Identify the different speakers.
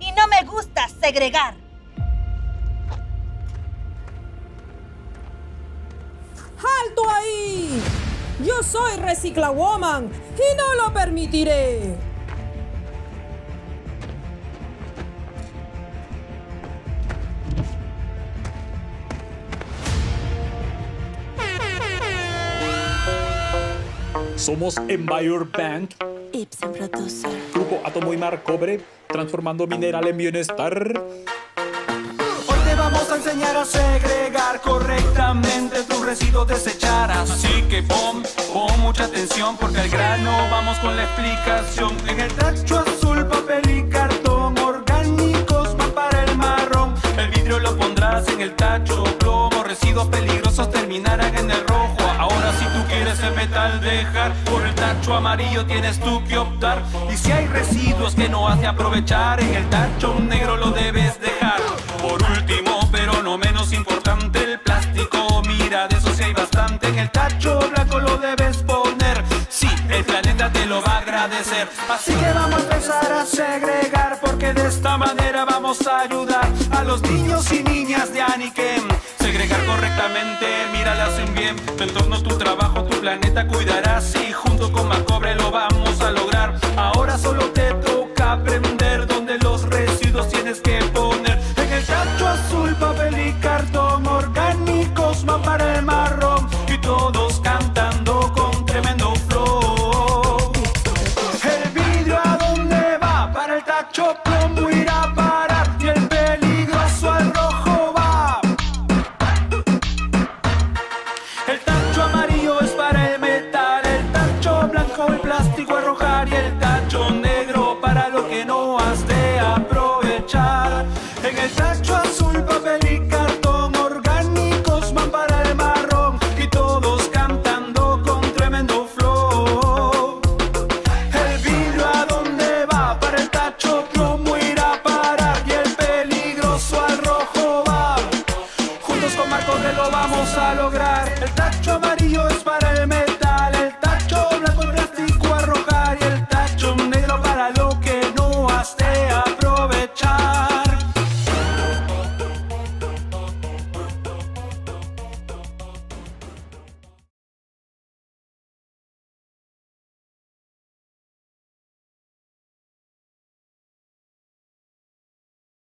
Speaker 1: Y no me gusta segregar.
Speaker 2: ¡Alto ahí! Yo soy Recicla Woman y no lo permitiré.
Speaker 3: Somos Empire Bank,
Speaker 4: Ipsen Producer.
Speaker 3: Grupo Átomo y Mar Cobre, transformando mineral en bienestar.
Speaker 5: Hoy te vamos a enseñar a segregar correctamente tus residuos desechar. Así que pon, pon mucha atención porque al grano vamos con la explicación. En el tacho azul, papel y cartón orgánicos va para el marrón. El vidrio lo pondrás en el tacho plomo. Residuos peligrosos terminarán en el rojo. Por el tacho amarillo tienes tú que optar. Y si hay residuos que no has de aprovechar en el tacho negro lo debes dejar. Por último, pero no menos importante, el plástico. Mira, de eso sí hay bastante. En el tacho blanco lo debes poner. Sí, el planeta te lo va a agradecer. Así que vamos a empezar a segregar, porque de esta manera vamos a ayudar a los niños y niñas de Aniquem. Segregar correctamente, mira, lo hacen bien. Cuidarás. Y junto con Macobre a lograr. El tacho amarillo es para el metal, el tacho blanco el plástico arrojar y el tacho negro para lo que no has de aprovechar.